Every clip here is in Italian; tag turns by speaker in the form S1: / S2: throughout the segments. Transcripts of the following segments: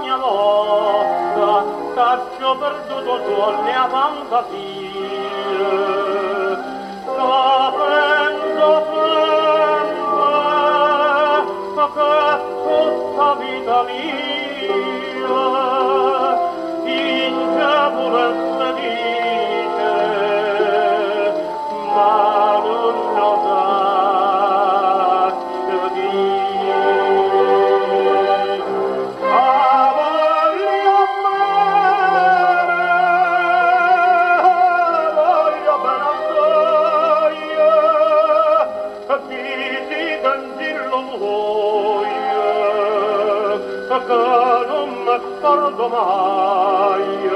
S1: mia lotta, caccio perduto sulle avanzatine. Sapendo sempre che tutta vita mia مردمک مردمای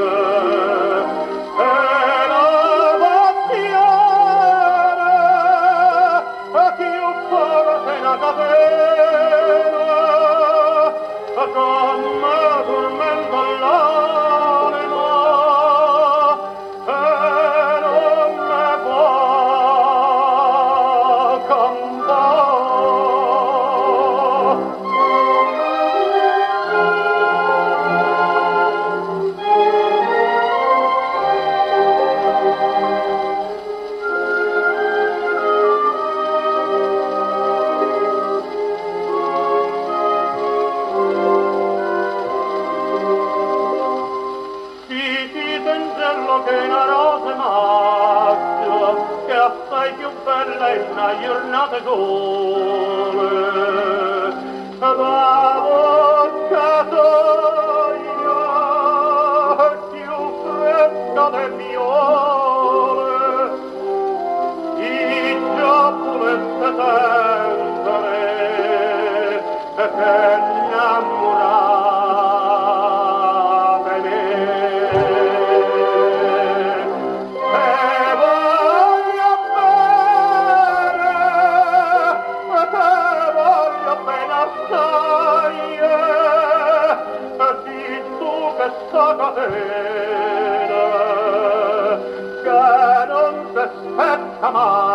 S1: vestiti penserlo che una rosa maggio che assai più bella è una giornata d'ora. la catena che non si spezza mai